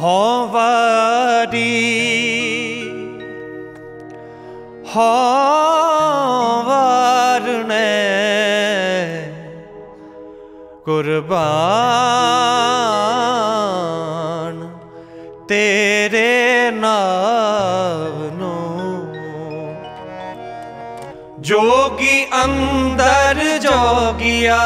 ਹੋ ਵਾਰੀ ਹੋ ਵਾਰਨੇ ਕੁਰਬਾਨ ਤੇਰੇ ਨਾਮ ਨੂੰ। ਜੋਗੀ ਅੰਦਰ ਜੋਗਿਆ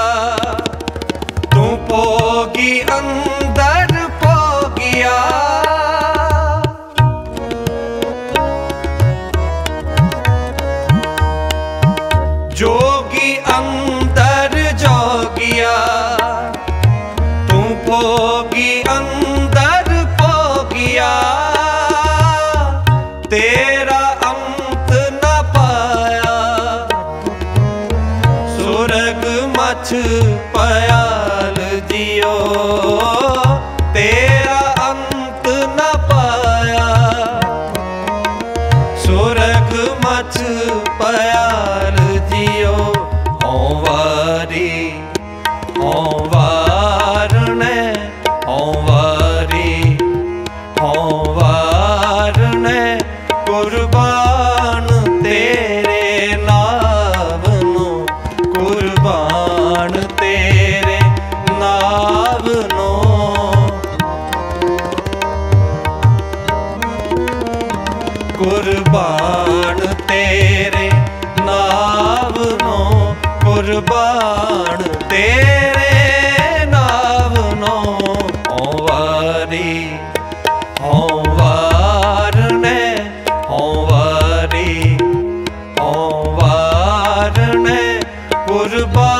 kurban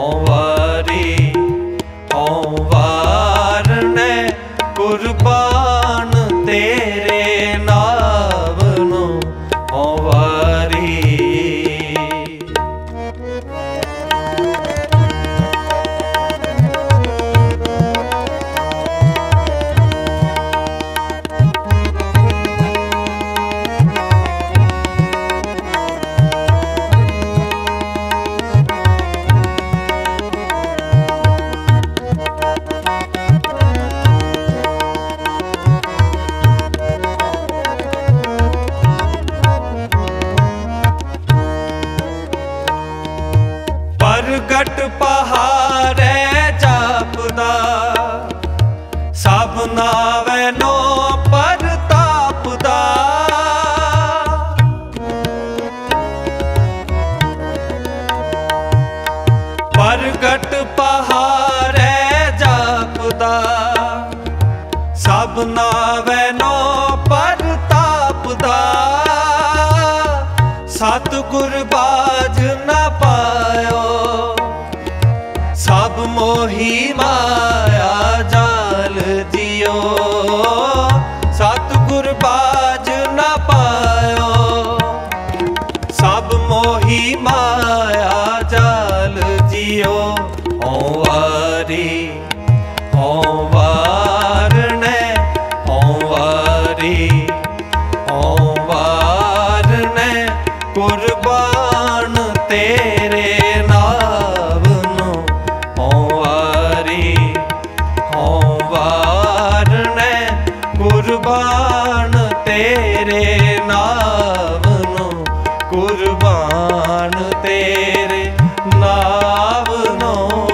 ਓਵਾਰੀ ਓਵਾਰਨੇ ਗੁਰਬਾ ਕੁਰਬਾਨ ਤੇਰੇ ਨਾਮ ਨੂੰ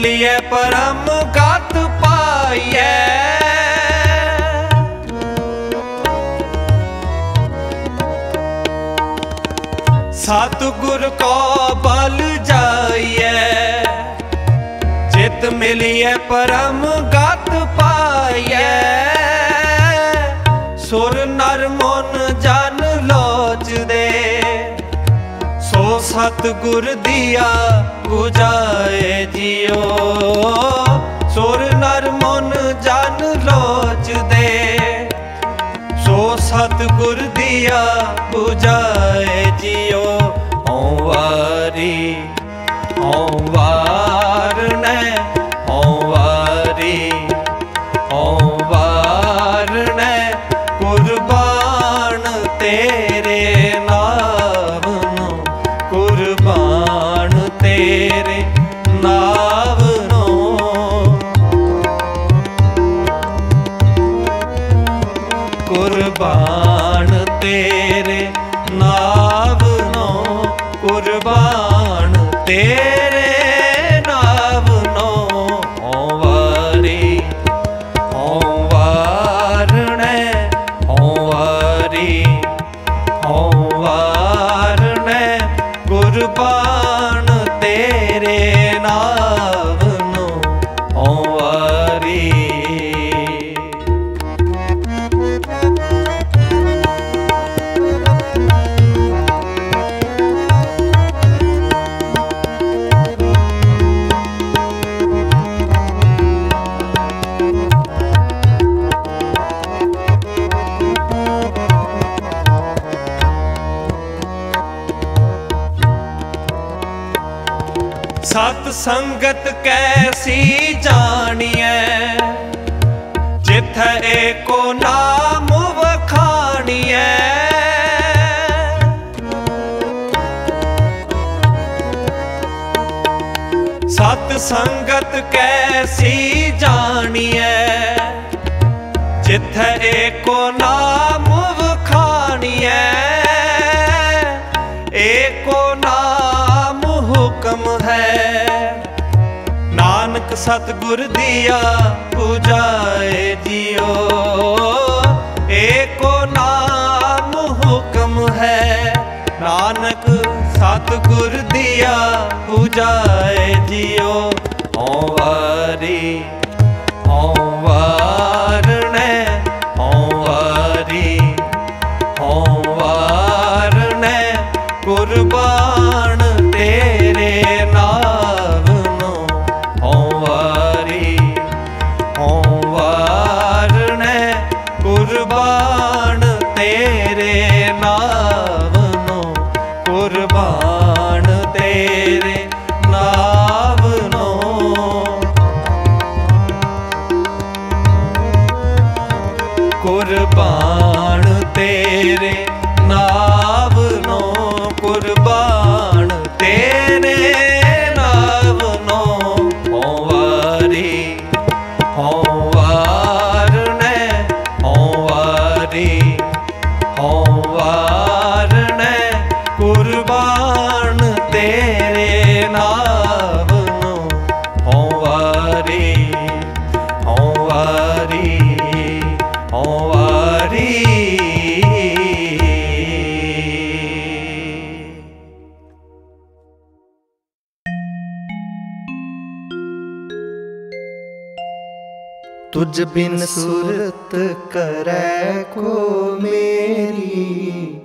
ਮਿਲਿਐ ਪਰਮ ਗਤ ਪਾਈਐ। ਸਤਿਗੁਰ ਕੋ ਬਲ ਜਾਈਐ। ਜਿਤ ਮਿਲਿਐ ਪਰਮ ਗਤ ਸਤਿਗੁਰ ਦੀਆ 부ਜਾਏ ਜਿਉ ਸੁਰ ਨਰ ਮਨ ਜਨ ਲੋਚਦੇ ਸੋ ਸਤਿਗੁਰ ਦੀਆ 부ਜਾਏ ਜਿਉ ਓ ਵਾਰੀ ਓ ਵਾਰਨੇ ਓ संगत कैसी जानिए जिथ एको नाम खानी वखानिए। एको नाम हुक्म है। नानक सतगुर दिया पूजाए जियो। एको नाम हुक्म है। नानक सतगुर दिया पूजाए जियो। 好了 ਤੁਝ ਬਿਨ ਸੂਰਤ ਕਰੈ ਕੋ ਮੇਰੀ।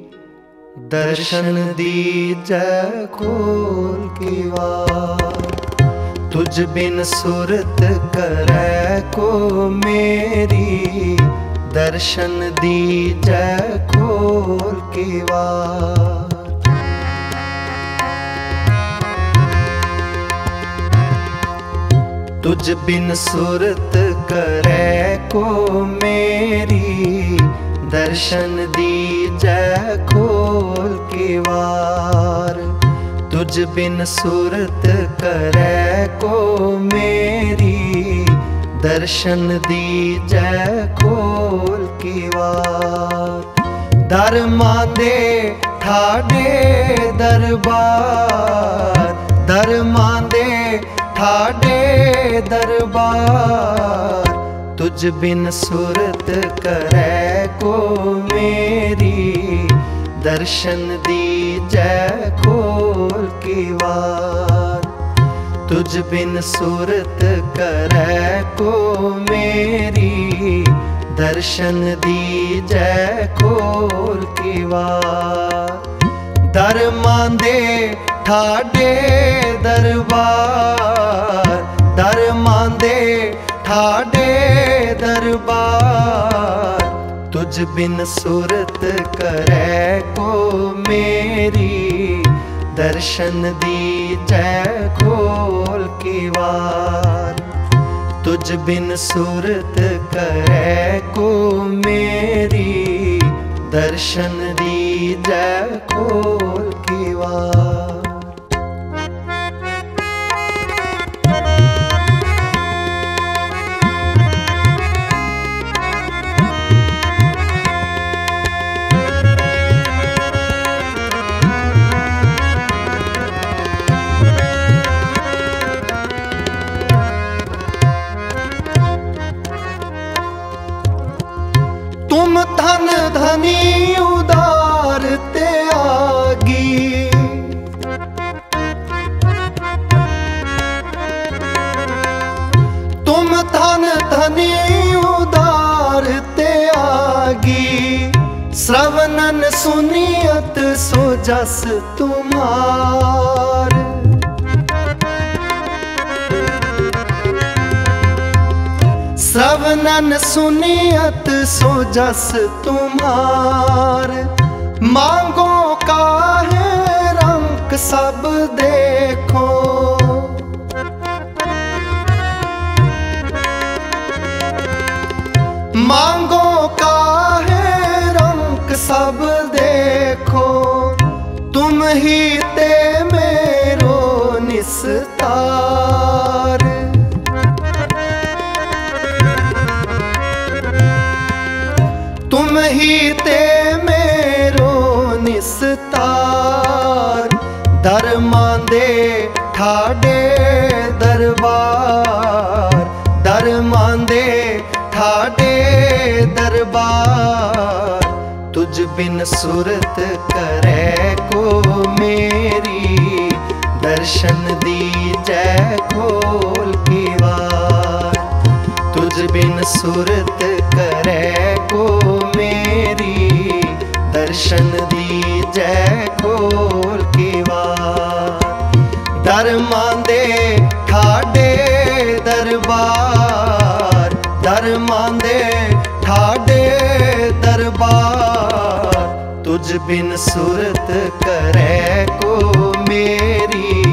ਦਰਸ਼ਨ ਦੀ ਜੈ ਖੋਲ ਕੇ ਵਾਰ। ਤੁਝ ਬਿਨ ਸੂਰਤ ਕਰੈ ਕੋ ਮੇਰੀ। ਦਰਸ਼ਨ ਦੀਜੈ ਖੋਲ ਕੇ ਵਾਰ। ਤੁਝ ਬਿਨ ਸੂਰਤ करे को मेरी, दर्शन दी जय खोल के वार। तुझ बिन सूरत करे को मेरी, दर्शन दी जय खोल की वार। धर्मा दे ठाडे दरबार धर्मा दे ठाडे दरबार, तुझ बिन सुरत करे को मेरी। दर्शन दी जय खोल की वार, तुझ बिन सूरत करे को मेरी। दर्शन दी जय खोल की वार। ਦਰਮਾਂ ਦੇ ਠਾਡੇ ਦਰਬਾਰ ਦਰਮਾਂ ਦੇ ਠਾਡੇ ਦਰਬਾਰ। ਤੁਝ ਬਿਨ ਸੁਰਤ ਕਰੈ ਕੋ ਮੇਰੀ, ਦਰਸ਼ਨ ਦੀ ਜੈ ਖੋਲ ਕੀ ਵਾਰ। ਤੁਝ ਬਿਨ ਸੁਰਤ ਕਰੈ ਕੋ ਮੇਰੀ दर्शन दीजै खोल की वार ਧਨੀ ਉਦਾਰ ਤਿਆਗੀ ਤੁਮ ਧਨ ਧਨੀ ਉਦਾਰ ਤੇ ਆਗੀ। ਸ਼ਰਵਨਨ ਸੁਨੀਅਤ ਸੋ ਜਸ ਤੁਮਾਰ। श्रवणन सुनियत सो जस तुम्हार मांगो काहे रंग सब देखो मांगो काहे रंग सब देखो तुम ही बिन सूरत करे को मेरी। दर्शन दी जय खोल की वार तुझ बिन सूरत करे को मेरी। दर्शन दी जय खोल की वार दरमान ਬਿਨ ਸੁਰਤ ਕਰੈ ਕੋ ਮੇਰੀ।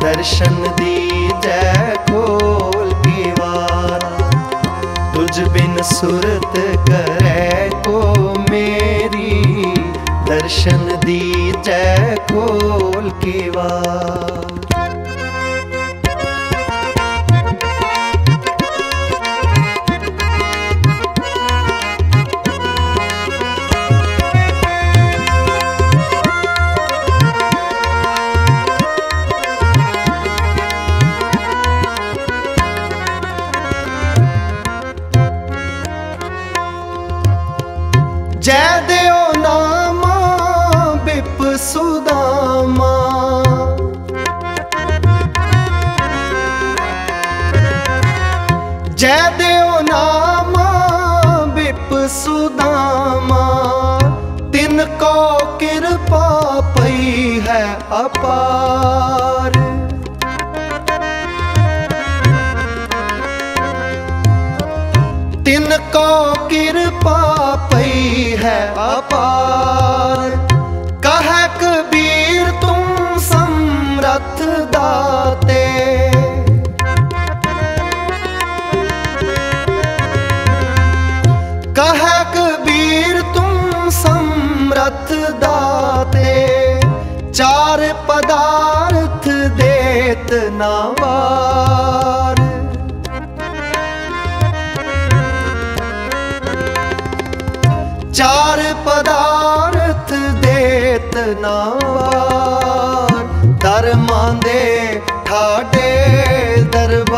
ਦਰਸ਼ਨ ਦੀਜੈ ਖੋਲ ਕੇ ਵਾਰ। ਤੁਝ ਬਿਨ ਸੁਰਤ ਕਰੈ ਕੋ ਮੇਰੀ। ਦਰਸ਼ਨ ਦੀ ਜੈ ਕੋਲ ਕੇ ਵਾਰ।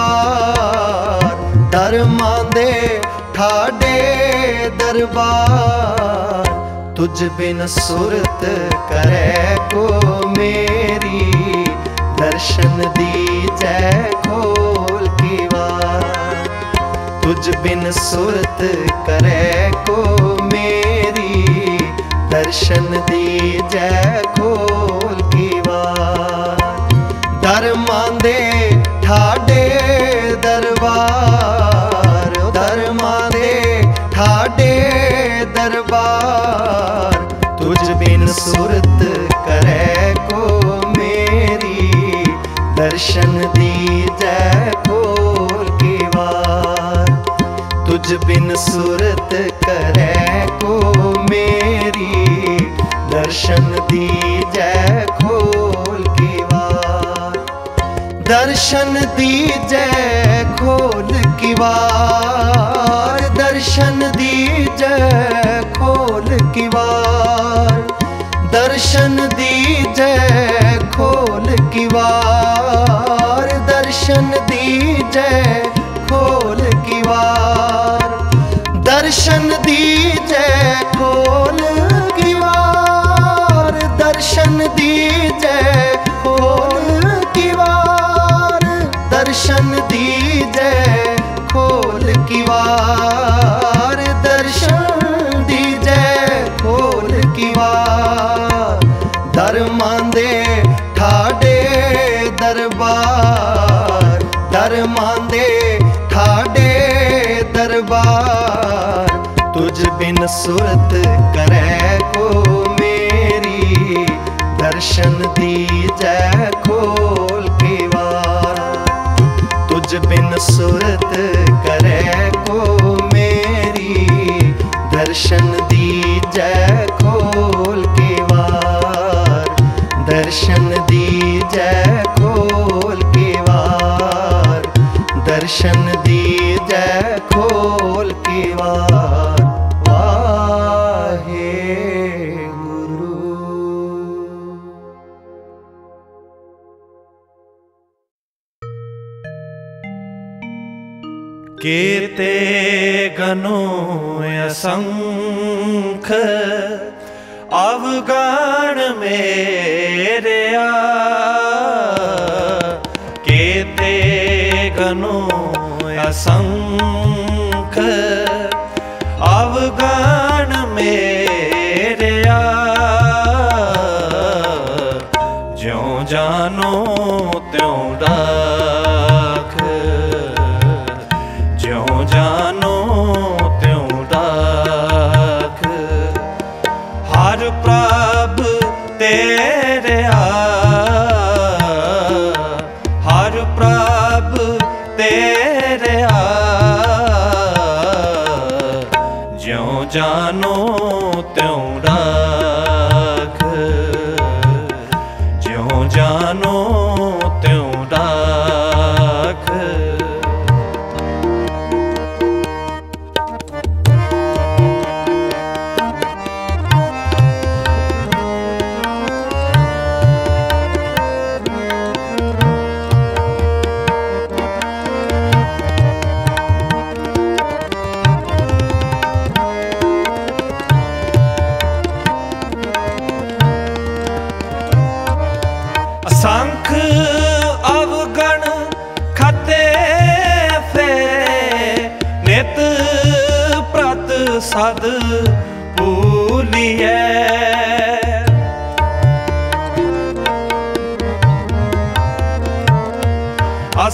ਦਰਬਾਰ, ਧਰਮਾਂ ਦੇ ਠਾਡੇ ਦਰਬਾਰ। ਤੁਝ ਬਿਨ ਸੁਰਤ ਕਰੈ ਕੋ ਮੇਰੀ, ਦਰਸ਼ਨ ਦੀਜੈ ਖੋਲ ਕੀ ਵਾਰ। ਤੁਝ ਬਿਨ ਸੁਰਤ ਕਰੈ ਕੋ ਮੇਰੀ, ਦਰਸ਼ਨ ਦੀ ਜੈ ਖੋਲ मुझ बिन सूरत करे को मेरी। दर्शन दी जय खोल की वार दर्शन दी जय खोल की वार दर्शन दी जय खोल की वार दर्शन दी जय खोल की वार दर्शन दी जय खोल की वार दर्शन दी जय खोल गिवार दर्शन दी जय खोल गिवार दर्शन दी जय खोल गिवार सुरत करे को मेरी, दर्शन दीजै खोल के वार। तुझ बिन सुरत करे को मेरी, दर्शन दीजै खोल के वार। दर्शन दीजै खोल के वार। दर्शन दीजै खोल के वार। केते गनो असंख अवगान मेरे केते गनो असंख अवगान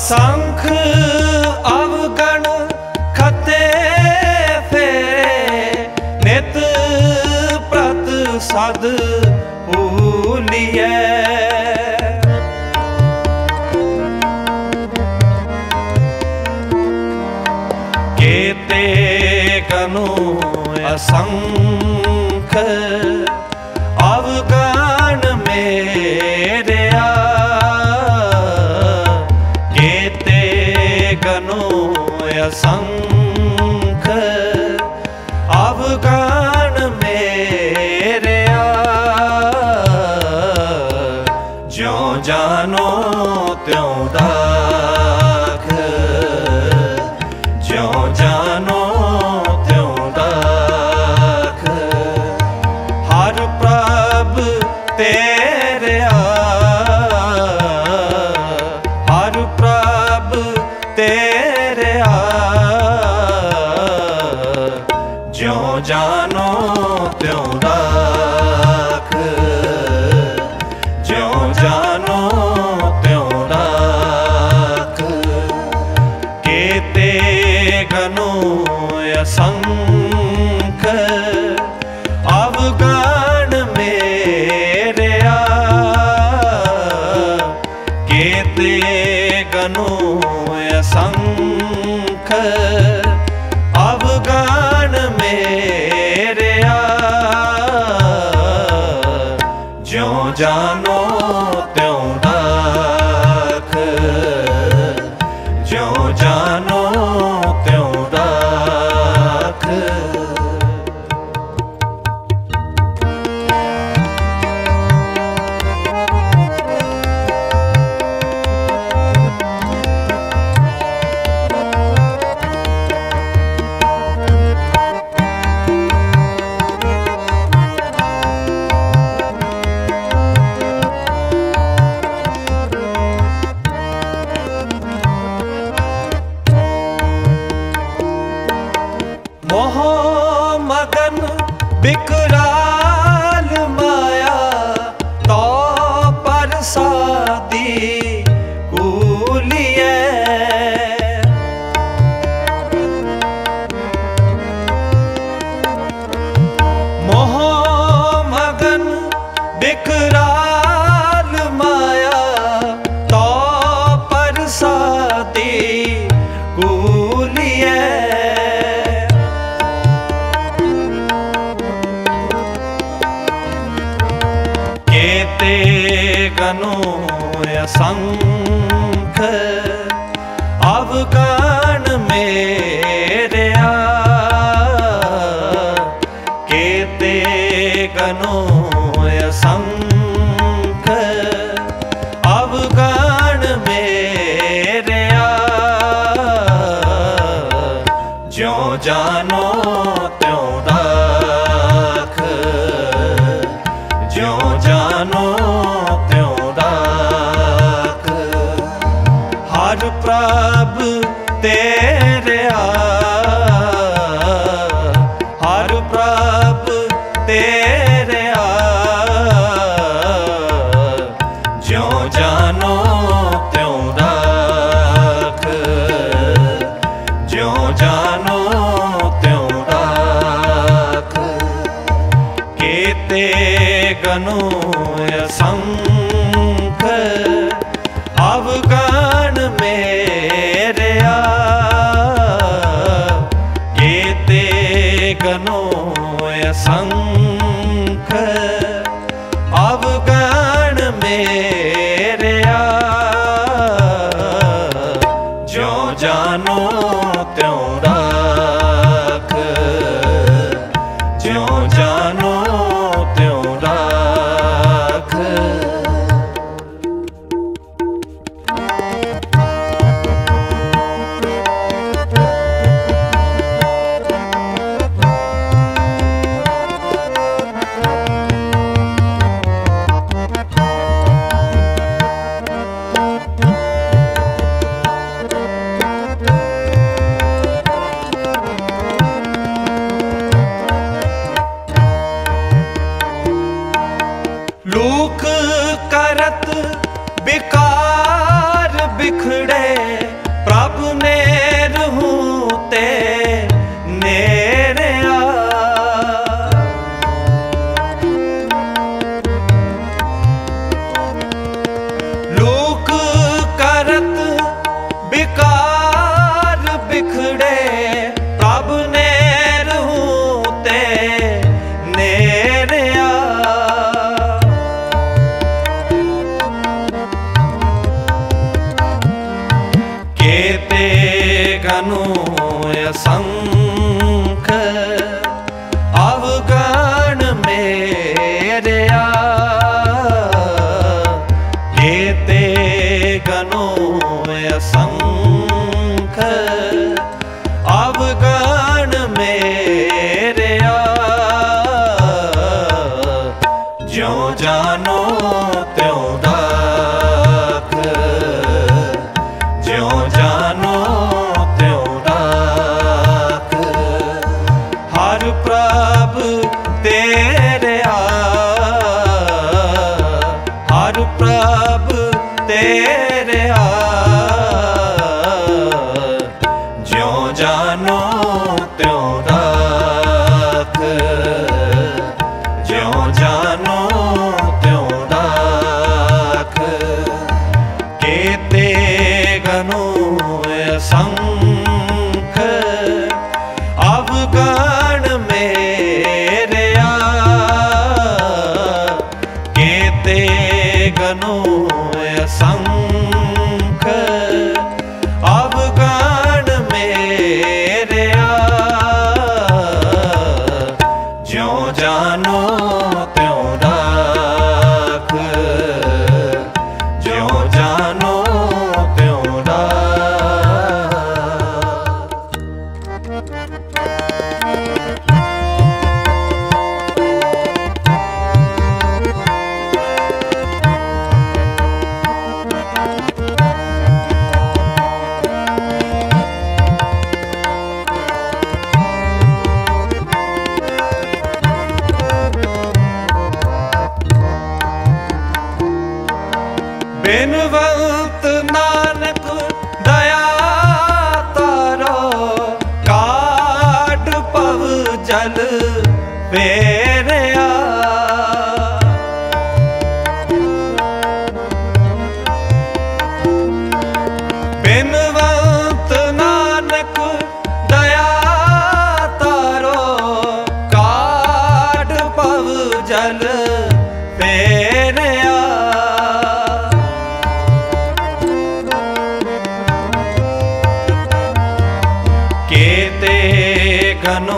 ਸੰਖ ਅਵਗਣ ਖਤੇ ਫੇਰੇ ਨਿਤ ਪ੍ਰਤ ਸਦ ਭੂਲੀਐ। ਸੰਖ ਅਵਗਣ ਮੇ কেন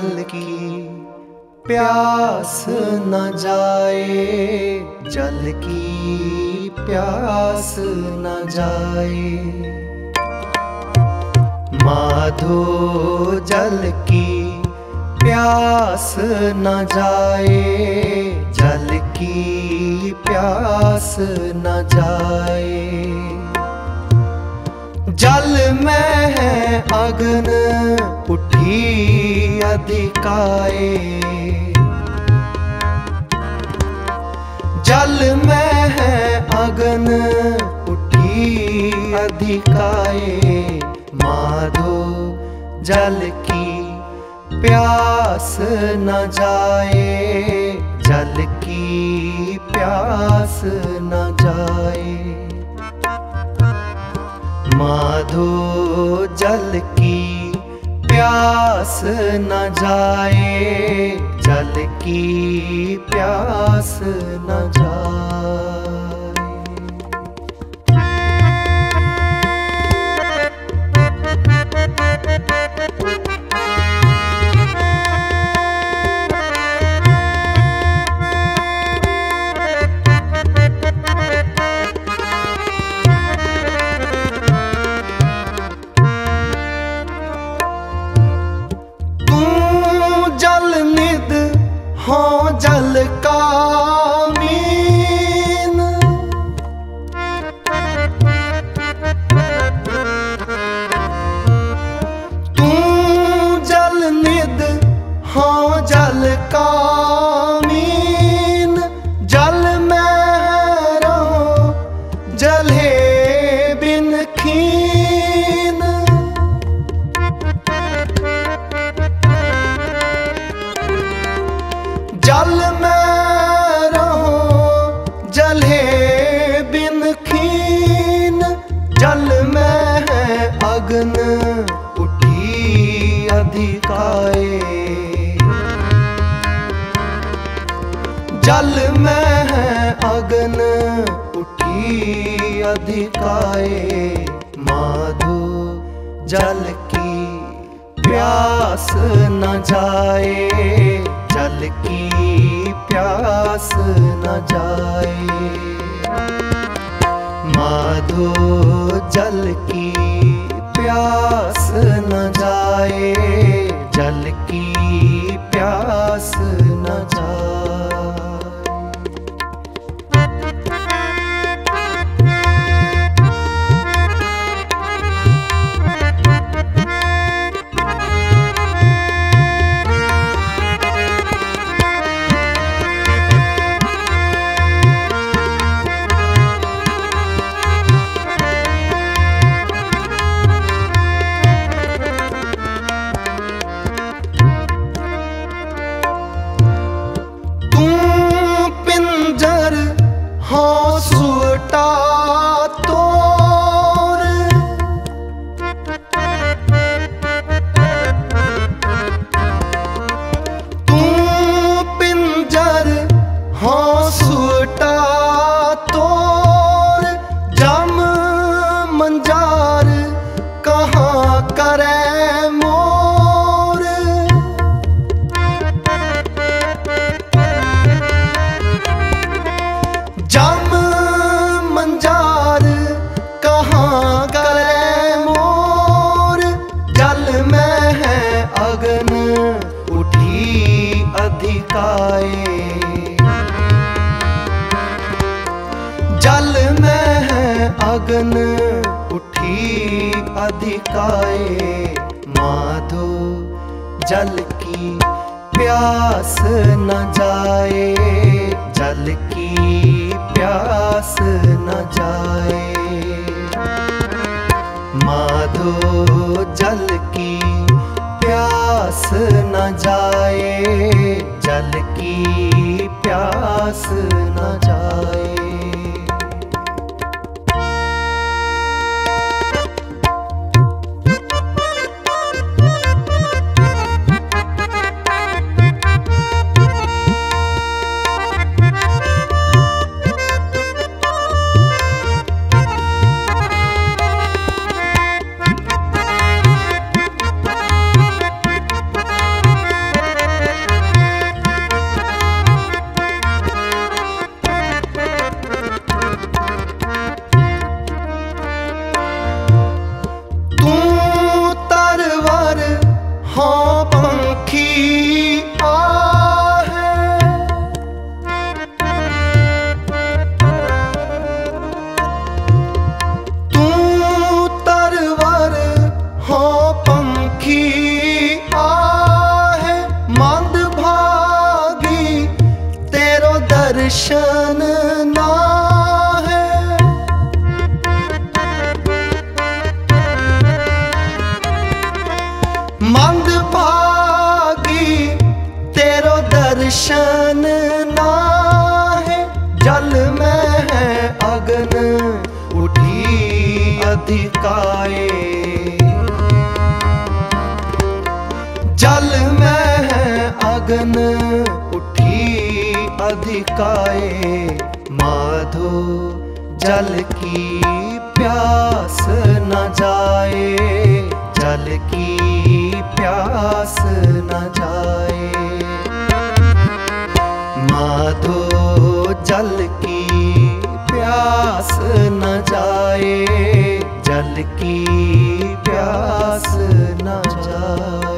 जल की प्यास न जाए, जल की प्यास न जाए। माधो जल की प्यास न जाए, जल की प्यास न जाए। जल में है अग्न उठी अधिकाए। जल में है अग्न उठी अधिकाए। माधो जल की प्यास न जाए, जल की प्यास न जाए। माधो जल की प्यास न जाए जल की प्यास न जाए। जल में है अग्न, उठी अधिकाए माधो, जल की प्यास न जाए, जल की प्यास न जाए। माधो, जल की प्यास न जाए, जल की प्यास न जाए। अग्न उठी अधिकाए माधो, जल की प्यास न जाए, जल की प्यास न जाए। माधो, जल की प्यास न जाए, जल की प्यास न जाए। अधिकाए जल में है अगन, उठी अधिकाए माधो, जल की प्यास न जाए, जल की प्यास न जाए। माधो, जल की प्यास न जाए जल की प्यास न जाए।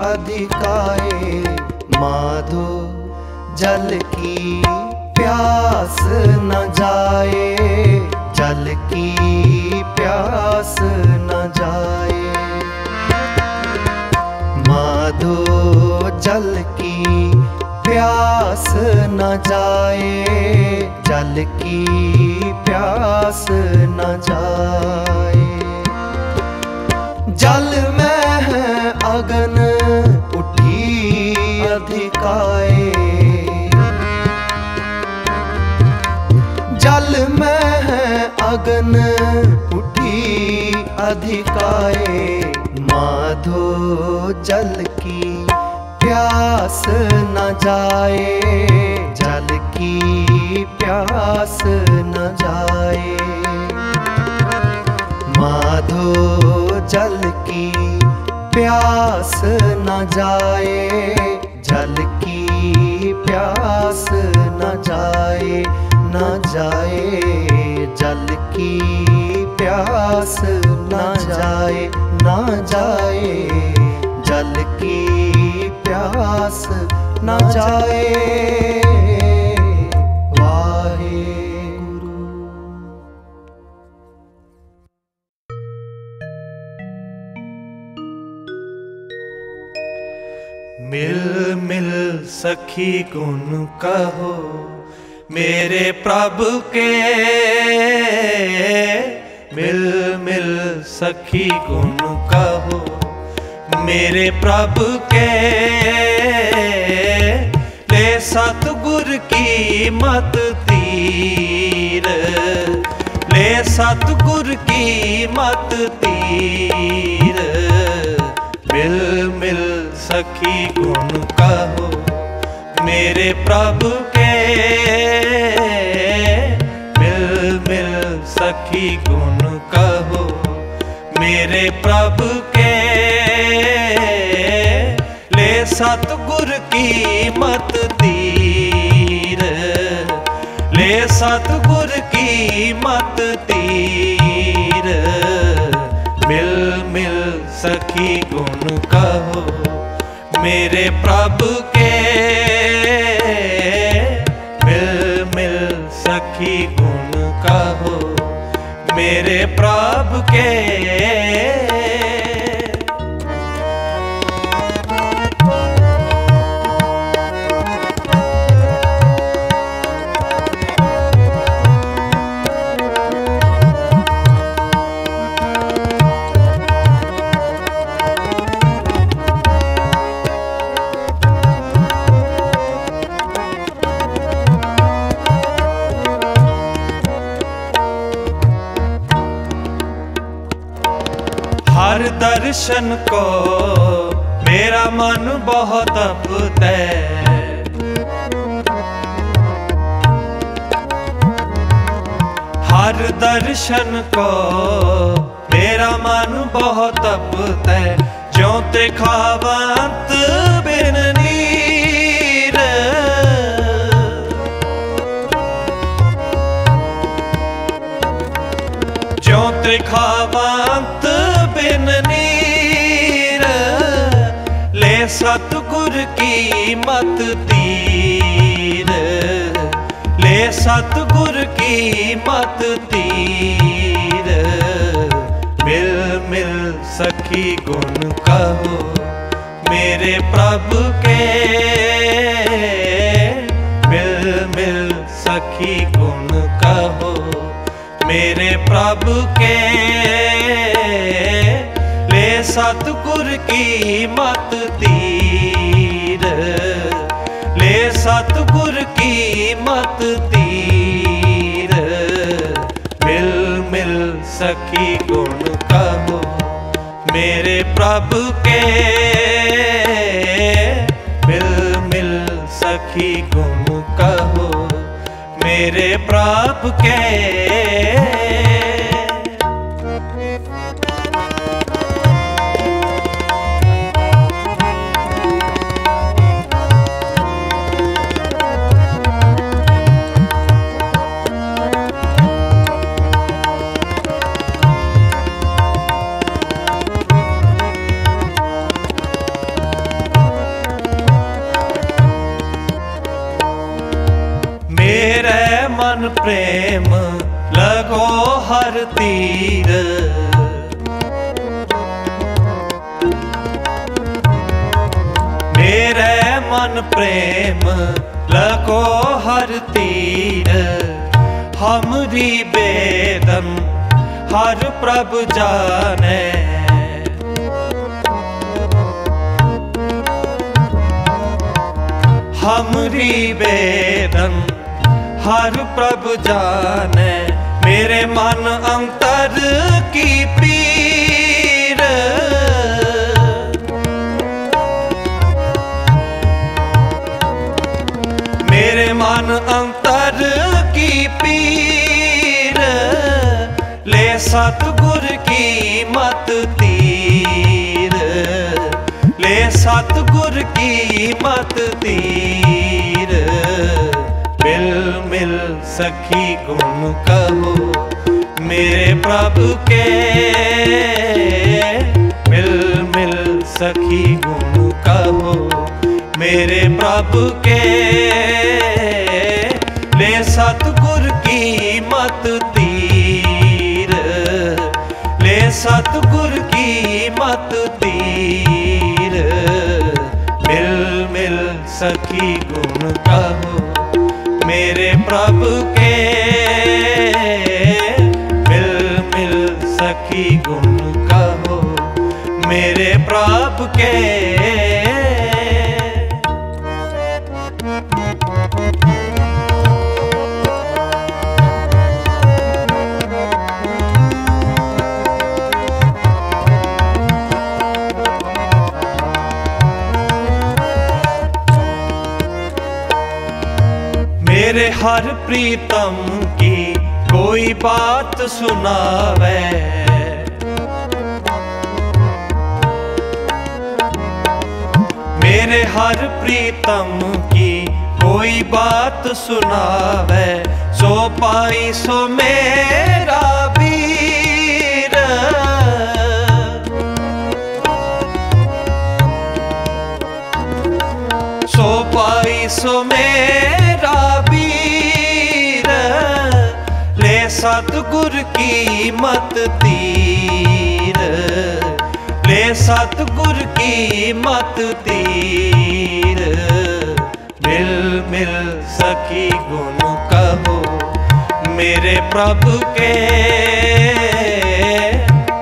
अधिकाए माधो जल की प्यास न जाए, जल की प्यास न जाए। माधो जल की प्यास न जाए, जल की प्यास न जाए। जल में अगन उठी अधिकाए। जल में है अगन उठी अधिकाए। माधो जल की प्यास न जाए। जल की प्यास न जाए। माधो जल की प्यास न जाए, जल की प्यास न जाए न जाए, जल की प्यास न जाए न जाए, जल की प्यास न जाए। मिल मिल सखी गुण कहो, मेरे प्रभु के। मिल मिल सखी गुण कहो, मेरे प्रभु के। ले सतगुर की मत तीर, ले सतगुर की मत तीर। मिल मिल सखी गुण कहो मेरे प्रभु के मिल मिल सखी गुण कहो मेरे प्रभु के ले सतगुर की मत तीर ले सतगुर की मत तीर मिल मिल सखी गुण कहो मेरे प्रभु के मिल मिल सखी गुण कहो मेरे प्रभु के ਦਰਸ਼ਨ ਕੋ। ਮੇਰਾ ਮਨ ਬਹੁਤ ਅਪਤੈ ਹਰ ਦਰਸ਼ਨ ਕੋ। ਮੇਰਾ ਮਨ ਬਹੁਤ ਅਪਤੈ ਜਿਉ ਤੇ ਖਾਵਾਂ ਕੀ ਤੀਰ? ਲੈ ਸਤਗੁਰ ਕੀ ਮਤ ਤੀਰ? ਮਿਲ ਮਿਲ ਸਖੀ ਗੁਣ ਕਹੋ ਮੇਰੇ ਪ੍ਰਭ ਕੇ। ਮਿਲ ਮਿਲ ਸਖੀ ਗੁਣ ਕਹੋ ਮੇਰੇ ਪ੍ਰਭ ਕੇ। ਲੈ ਸਤਗੁਰ ਕੀ ਮਤ प्रभु के मिल मिल सखी गुम कहो मेरे प्रभु के ਮੇਰੇ ਮਨ ਪ੍ਰੇਮ ਲਗੋ ਹਰ ਤੀਰ ਹਮਰੀ ਬੇਦਮ ਹਰ ਪ੍ਰਭ ਜਾਣੈ। ਹਮਰੀ ਬੇਦਮ ਹਰ ਪ੍ਰਭ ਜਾਣੈ। ਮੇਰੇ ਮਨ ਅੰਤਰ ਕੀ ਪੀਰ ਮੇਰੇ ਮਨ ਅੰਤਰ ਕੀ ਪੀਰ ਲੈ ਸਤਗੁਰ ਕੀ ਮਤ ਤੀਰ? ਲੈ ਸਤਗੁਰ ਕੀ ਮਤ ਤੀਰ? मिल मिल सखी गुण कहो मेरे प्रभु के। मिल मिल सखी गुण कहो मेरे प्रभु के। ले सतगुर की मत तीर, ले सतगुर की मत तीर। मिल मिल सखी प्रभु के मिल मिल सखी गुण कहो मेरे प्रभु के हर प्रीतम की कोई बात सुनावे। मेरे हर प्रीतम की कोई बात सुनावे, सो पाई सो मेरा वीर। सो पाई सो मेरा ਸਤਗੁਰ ਕੀ ਮਤ ਤੀਰ? ਲੈ ਸਤਗੁਰ ਕੀ ਮਤ ਤੀਰ? ਮਿਲ ਮਿਲ ਸਖੀ ਗੁਣ ਕਹੋ, ਮੇਰੇ ਪ੍ਰਭ ਕੇ।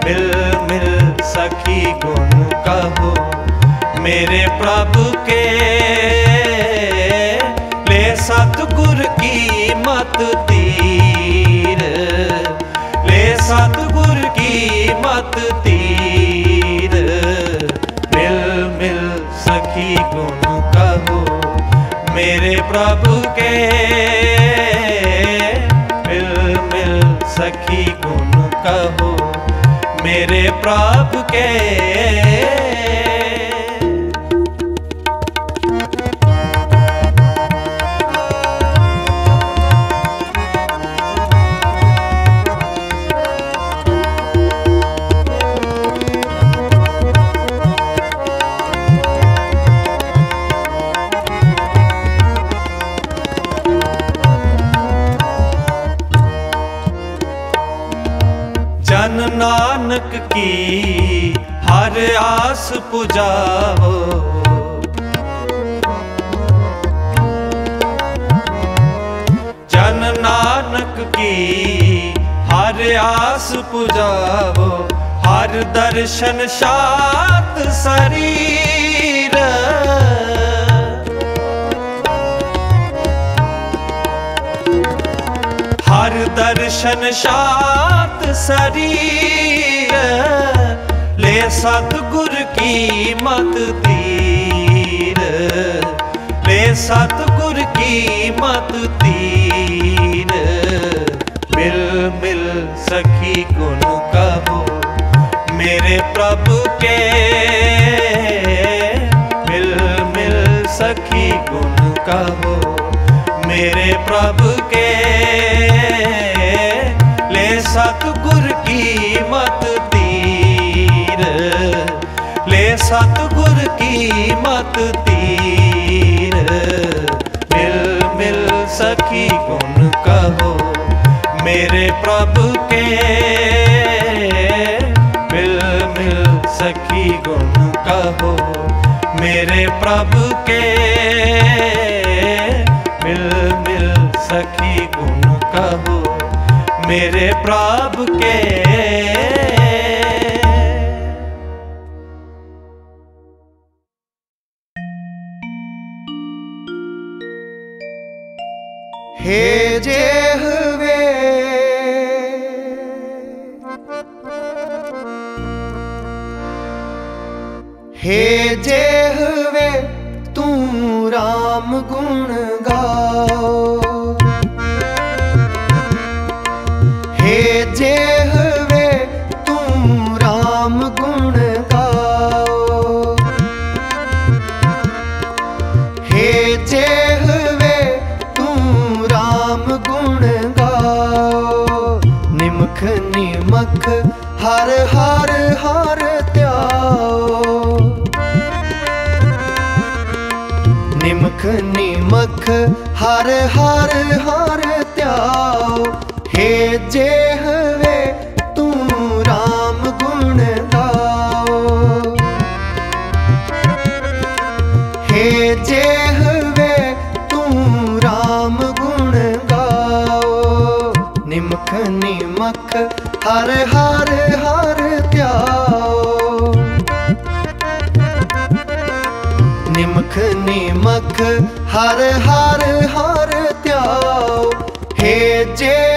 ਮਿਲ ਮਿਲ ਸਖੀ ਗੁਣ ਕਹੋ, ਮੇਰੇ ਪ੍ਰਭ ਕੇ। ਲੈ ਸਤਗੁਰ ਕੀ ਮਤ ਤੀਰ मत तीर। मिल मिल सखी गुण कहो, मेरे प्रभु के। मिल मिल सखी गुण कहो, मेरे प्रभु के। ਚਰਨ ਸ਼ਾਤ ਸਰੀਰ। ਹਰ ਦਰਸ਼ਨ ਸ਼ਾਤ ਸਰੀਰ। ਲੈ ਸਤ ਗੁਰ ਕੀ ਮਤ ਤੀਰ ਲੈ ਸਤ ਗੁਰ ਕੀ ਮਤ ਤੀਰ ਮਿਲ ਮਿਲ ਸਖੀ ਗੁਣ मेरे प्रभु के मिल मिल सखी गुण कहो मेरे प्रभु के ले सतगुर की मत तीर ले सतगुर की मत तीर मिल मिल सखी गुण कहो मेरे प्रभु कहो मेरे प्रभु के मिल मिल सखी गुण कहो मेरे प्रभु के ਜੇ ਤੂੰ RAM ਗੁਣ ਗਾਓ। ਹੇ ਜੇ ਹਵੇ ਤੂੰ RAM ਗੁਣ ਗਾਓ। ਹੇ ਜੇ ਹਵੇ ਤੂੰ RAM ਗੁਣ ਗਾਓ। ਨਿਮਖ ਨਿਮਖ ਹਰ ਹਰ ਨਿਮਖ ਹਰ ਹਰ ਹਰ ਧਿਆਓ ਹੇ ਜੇ ਹਵੇ ਤੂੰ ਰਾਮ ਗੁਣ ਗਾਓ ਹੇ ਜੇ ਹਵੇ ਤੂੰ ਰਾਮ ਗੁਣ ਗਾਓ ਨਿਮਖ ਨਿਮਖ ਹਰ ਹਰ ਹਰ ਹਰ ਹਰ ਧਿਆਓ ਹੇ ਜੇ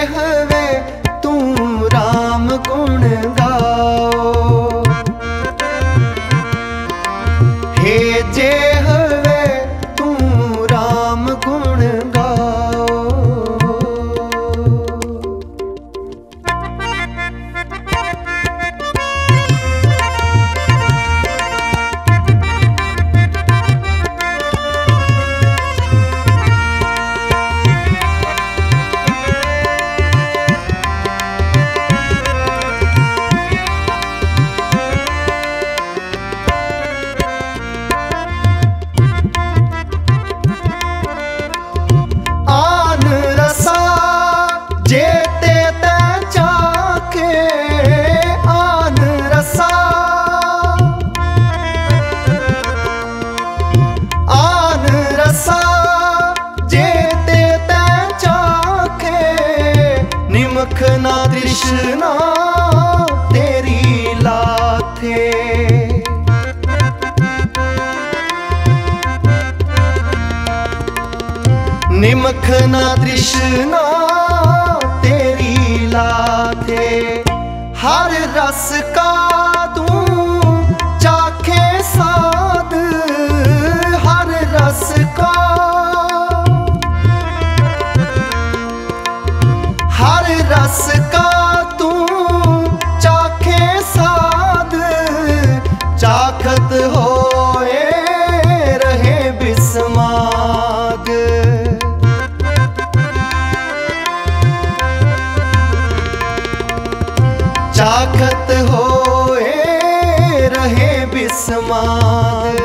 ਸਾਖਤ ਹੋਏ ਰਹੇ ਬਿਸਮਾਨ।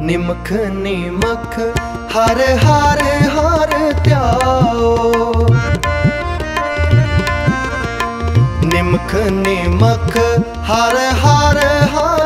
ਨਿਮਖ ਨਿਮਖ, ਹਰ ਹਰ ਹਰ ਧਿਆਓ ਨਿਮਖ ਨਿਮਖ, ਹਰ ਹਰ ਹਰ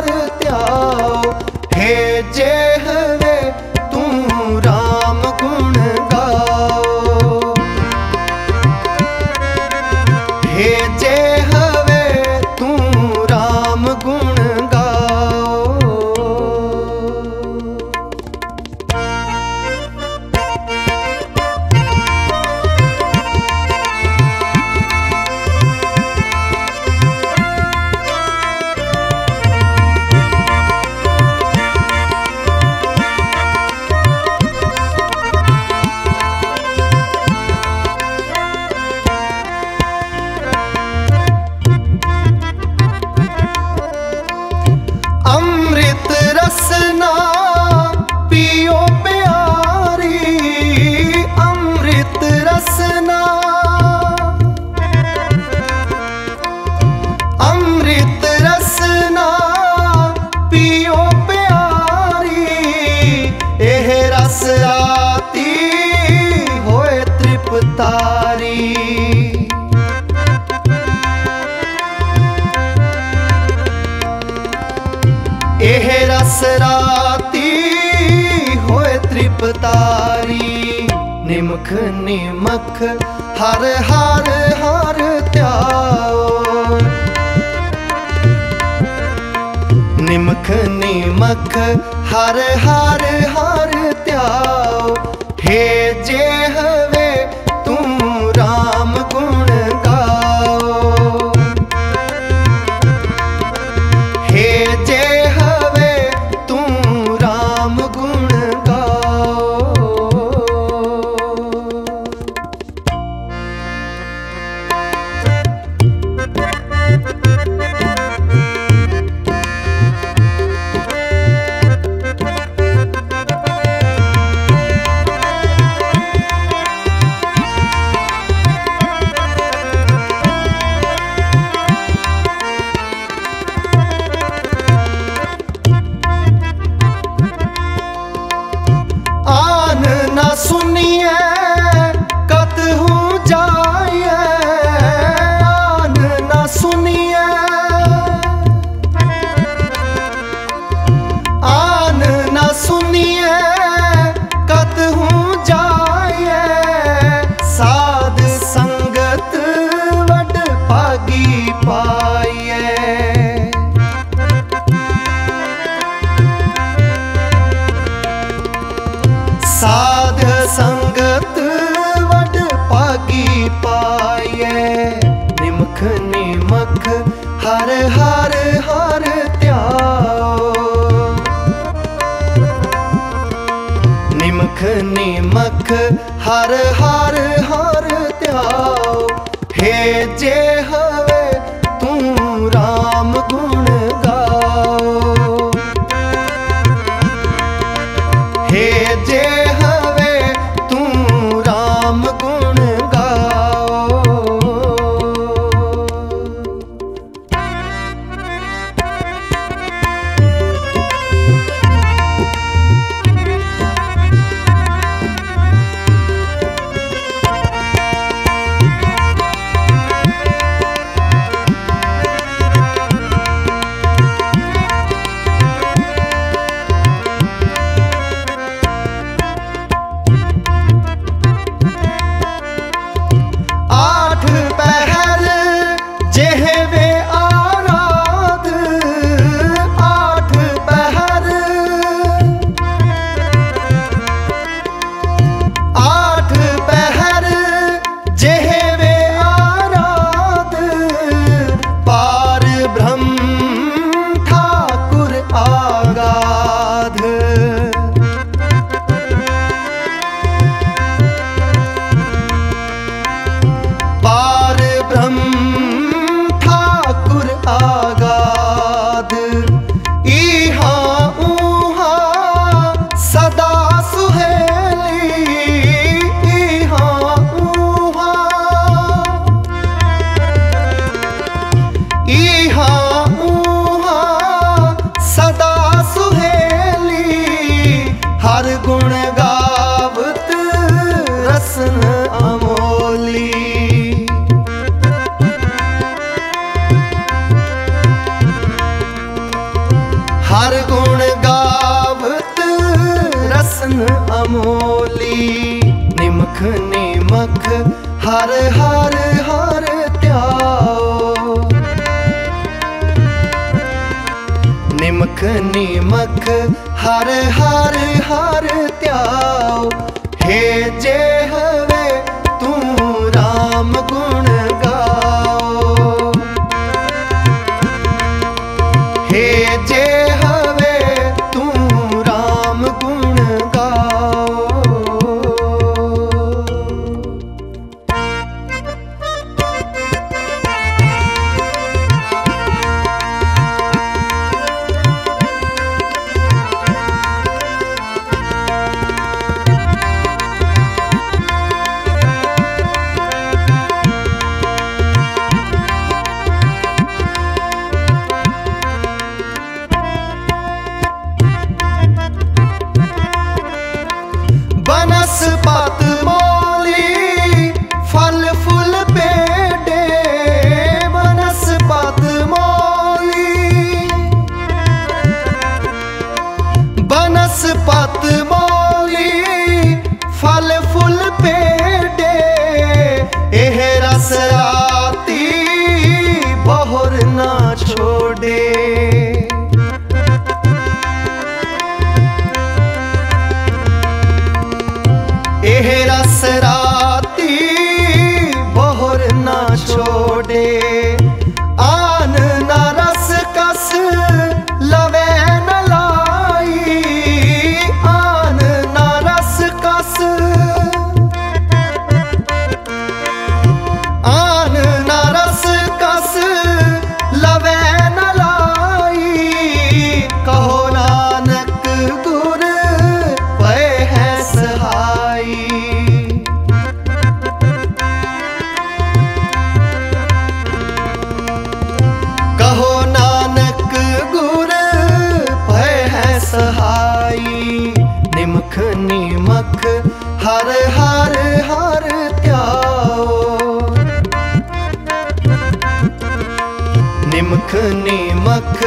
ਨਿਮਖ ਨਿਮਖ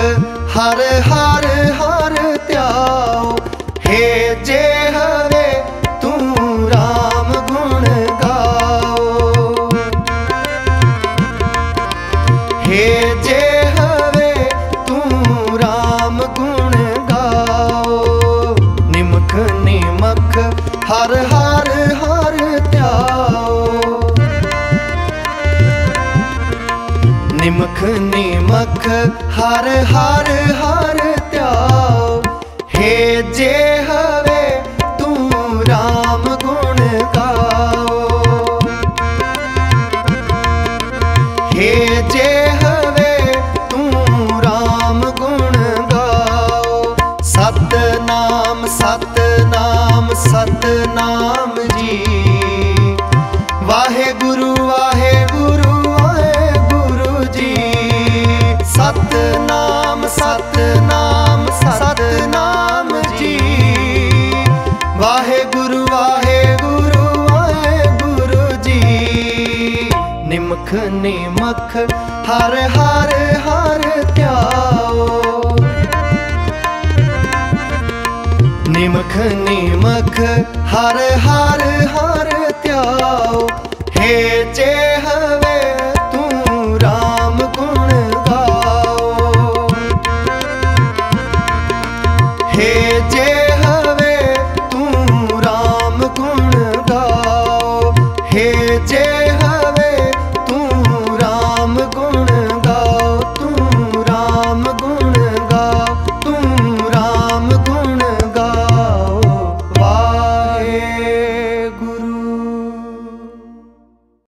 ਹਰ ਹਰ ਹਰ ਧਿਆਓ ਹੇ ਜੇ ਹਰ ਮਖ ਹਰ ਹਰ ਹਰ ਮੱਖਣੀ ਮੱਖ ਹਰ ਹਰ ਹਰ ਧਿਆਓ ਨਿਮਖ ਨਿਮਖ ਹਰ ਹਰ ਹਰ ਧਿਆਓ ਹੇ ਜੇ